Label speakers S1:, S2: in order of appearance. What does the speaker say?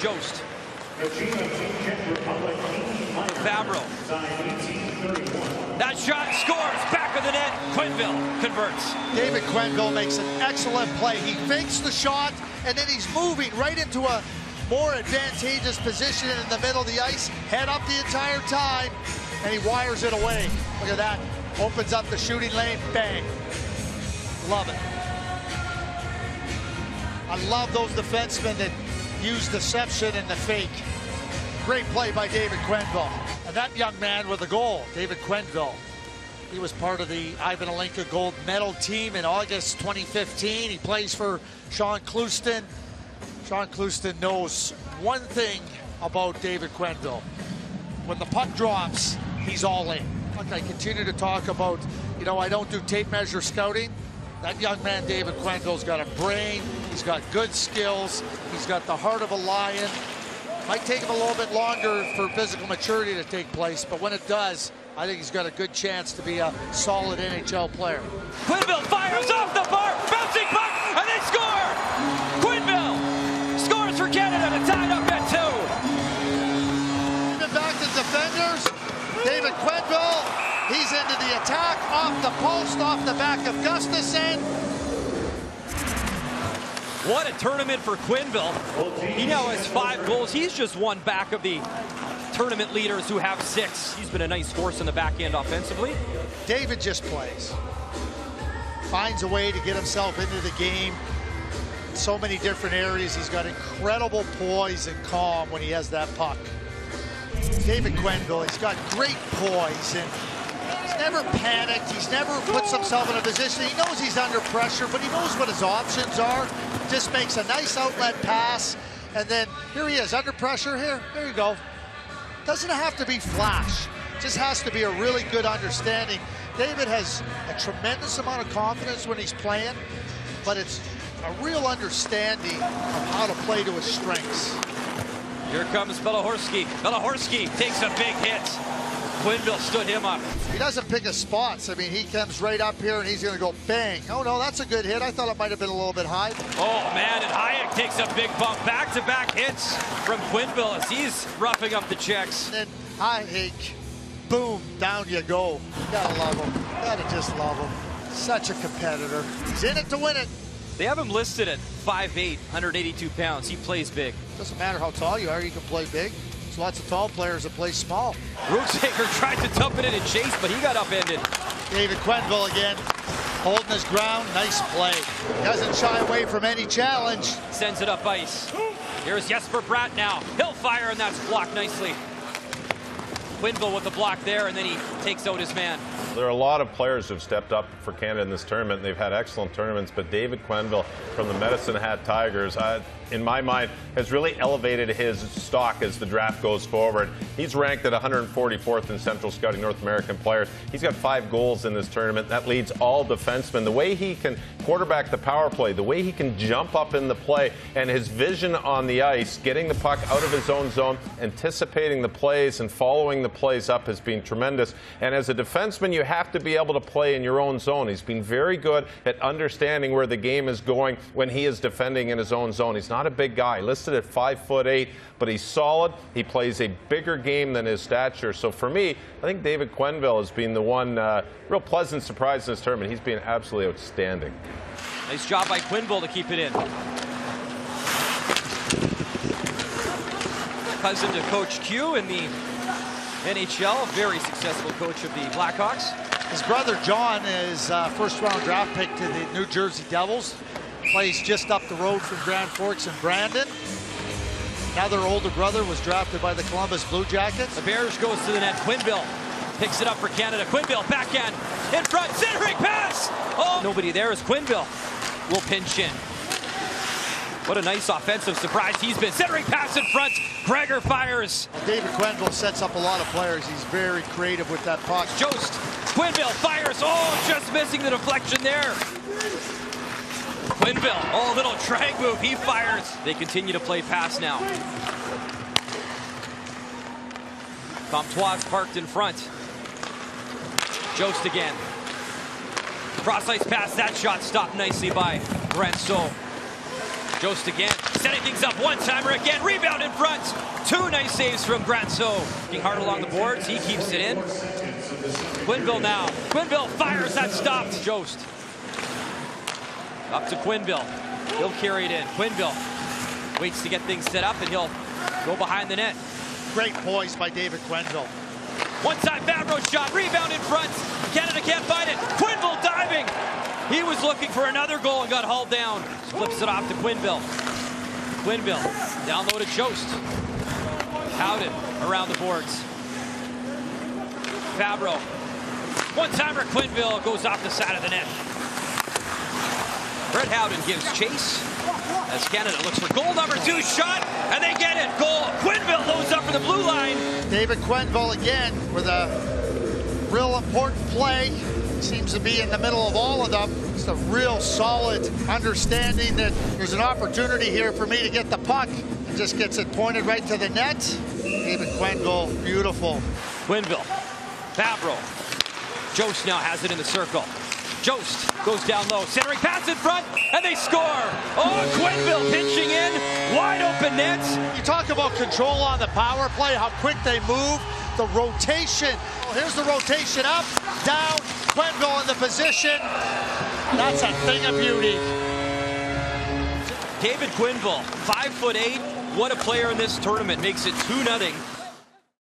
S1: Jost. Fabro. That shot scores. Back of the net. Quenneville converts.
S2: David Quenneville makes an excellent play. He fakes the shot, and then he's moving right into a more advantageous position in the middle of the ice. Head up the entire time, and he wires it away. Look at that. Opens up the shooting lane. Bang. Love it. I love those defensemen that use deception and the fake. Great play by David Quenneville. And that young man with the goal, David Quenneville. He was part of the Ivan Hlinka gold medal team in August 2015. He plays for Shaun Clouston. Shaun Clouston knows one thing about David Quenneville. When the puck drops, he's all in. I continue to talk about, you know, I don't do tape measure scouting. That young man, David Quenneville's got a brain. He's got good skills. He's got the heart of a lion. Might take him a little bit longer for physical maturity to take place, but when it does, I think he's got a good chance to be a solid NHL player.
S1: Quenneville fires off the bar, bouncing puck, and they score! Quenneville scores for Canada to tie it up at two.
S2: Back to defenders, David Quenneville, he's into the attack, off the post, off the back of Gustafsson.
S1: What a tournament for Quenneville. He now has five goals. He's just one back of the tournament leaders who have six. He's been a nice force in the back end offensively.
S2: David just plays. Finds a way to get himself into the game in so many different areas. He's got incredible poise and calm when he has that puck. David Quenneville, he's got great poise and he's never panicked. He's never puts himself in a position. He knows he's under pressure, but he knows what his options are. Just makes a nice outlet pass. And then here he is under pressure. Here, there you go. Doesn't have to be flash. Just has to be a really good understanding. David has a tremendous amount of confidence when he's playing, but it's a real understanding of how to play to his strengths.
S1: Here comes Belahorski. Belahorski takes a big hit. Quenneville stood him up.
S2: He doesn't pick his spots. I mean, he comes right up here and he's going to go bang. Oh, no, that's a good hit. I thought it might have been a little bit high.
S1: Oh, man, and Hayek takes a big bump. Back-to-back hits from Quenneville as he's roughing up the checks.
S2: And Hayek, boom, down you go. You gotta love him. Gotta just love him. Such a competitor. He's in it to win it.
S1: They have him listed at 5'8", 182 pounds. He plays big.
S2: Doesn't matter how tall you are, you can play big. There's lots of tall players that play small.
S1: Rookshaker tried to dump it in and chase, but he got upended.
S2: David Quenneville again, holding his ground. Nice play. Doesn't shy away from any challenge.
S1: Sends it up ice. Here's Jesper Bratt now. He'll fire, and that's blocked nicely. Quenneville with the block there, and then he takes out his man.
S3: There are a lot of players who've stepped up for Canada in this tournament. They've had excellent tournaments, but David Quenneville from the Medicine Hat Tigers, uh, in my mind, has really elevated his stock as the draft goes forward. He's ranked at 144th in Central Scouting North American players. He's got five goals in this tournament. That leads all defensemen. The way he can quarterback the power play, the way he can jump up in the play, and his vision on the ice, getting the puck out of his own zone, anticipating the plays and following the plays up has been tremendous. And as a defenseman, you have to be able to play in your own zone. He's been very good at understanding where the game is going when he is defending in his own zone. He's not a big guy, listed at five foot eight, but he's solid. He plays a bigger game than his stature. So for me, I think David Quenneville has been the one uh, real pleasant surprise in this tournament. He's been absolutely outstanding.
S1: Nice job by Quenneville to keep it in. Cousin to Coach Q in the NHL, very successful coach of the Blackhawks.
S2: His brother John is uh, first round draft pick to the New Jersey Devils. Plays just up the road from Grand Forks and Brandon. Another older brother was drafted by the Columbus Blue Jackets.
S1: The Bears goes to the net. Quenneville picks it up for Canada. Quenneville backhand in front, centering pass. Oh, nobody there is Quenneville. Will pinch in. What a nice offensive surprise he's been. Centering pass in front. Gregor fires.
S2: David Quenneville sets up a lot of players. He's very creative with that puck.
S1: Jost. Quenneville fires. Oh, just missing the deflection there. Quenneville. Oh, little drag move. He fires. They continue to play pass now. Comtois parked in front. Jost again. Cross ice pass. That shot stopped nicely by Brent So. Jost again, setting things up one timer again, rebound in front. Two nice saves from Granso. Working hard along the boards. He keeps it in. Quenneville now. Quenneville fires. That stopped. Jost. Up to Quenneville. He'll carry it in. Quenneville waits to get things set up and he'll go behind the net.
S2: Great poise by David Quenneville.
S1: One time Fabro shot, rebound in front. Canada can't find it. Quenneville diving. He was looking for another goal and got hauled down. Flips it off to Quenneville. Quenneville down low to Jost. Howden around the boards. Fabro. One timer Quenneville goes off the side of the net. Brett Howden gives chase as Canada looks for goal number two shot, and they get it. Goal. Quenneville loads up for the blue line.
S2: David Quenneville again with a real important play. Seems to be in the middle of all of them. It's a real solid understanding that there's an opportunity here for me to get the puck. And just gets it pointed right to the net. David Quenneville, beautiful.
S1: Quenneville. Fabro. Jost now has it in the circle. Jost goes down low, centering pass in front, and they score. Oh, Quenneville pinching in, wide open net.
S2: You talk about control on the power play, how quick they move, the rotation. Here's the rotation up, down, Quenneville in the position. That's a thing of beauty.
S1: David Quenneville, five foot eight. What a player in this tournament. Makes it 2 0